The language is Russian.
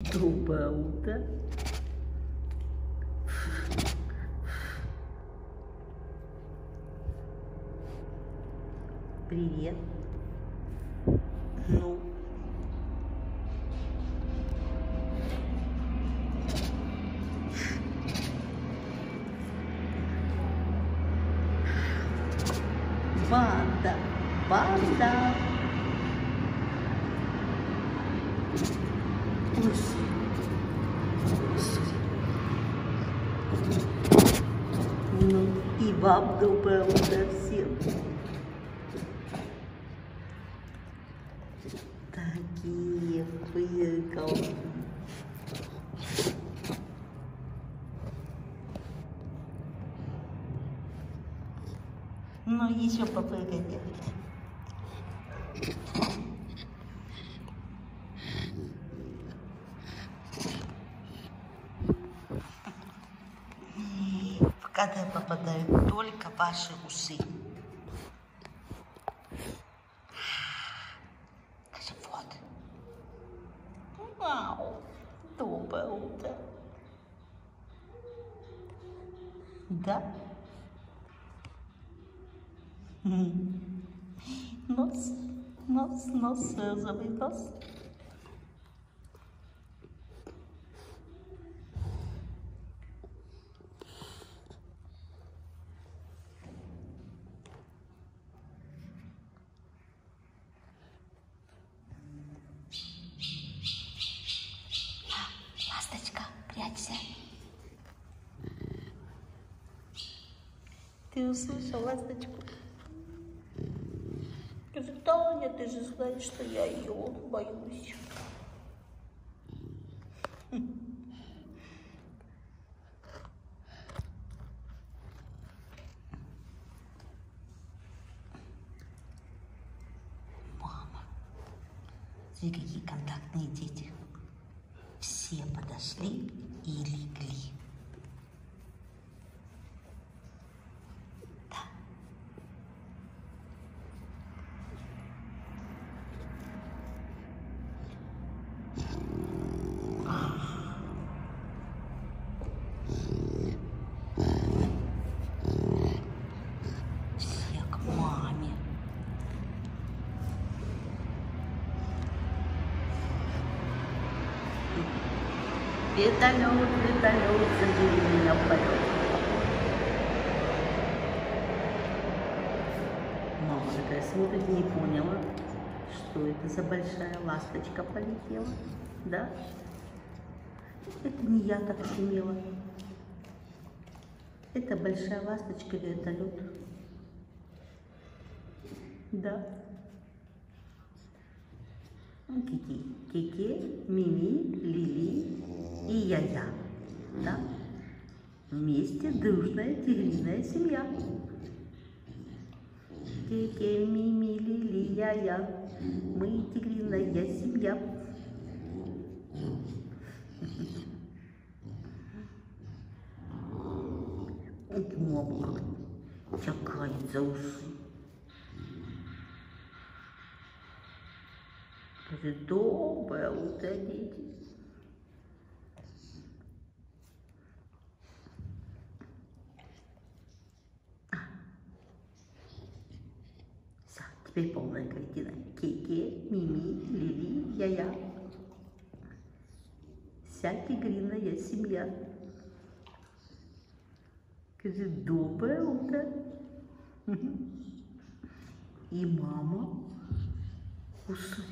Доброе утро. Привет. Ну. Банда, банда. Ну, и вам доброе утро всем. Такие пыркалки. Ну, еще попрыгайте. Кадр попадают только ваши усы. Вот. Вау, доброе утро. Да? Нос, нос, нос, розовый нос. Ласточка, прячься. Ты услышал ласточку? Таня, ты же знаешь, что я ее боюсь. Мама, смотри, какие контактные дети. Все подошли и легли. Да. Все к маме. Вертолет, вертолет, забери меня в полет. Мама такая смотрит, не поняла, что это за большая ласточка полетела. Да? Это не я так шумела. Это большая ласточка вертолет. Да. Ну, Кики, Кики, Мими, Лили и я-я. Да? Вместе дружная тигриная семья. Кики, Мими, Лили, я-я. Мы тигриная семья. Мама, чакает за усы. Скажи, доброе утро, дети. Все, теперь полная картина. Кеке, Мими, Лили, Я-Я. Вся тигриная семья. Скажи, доброе утро. И мама усы.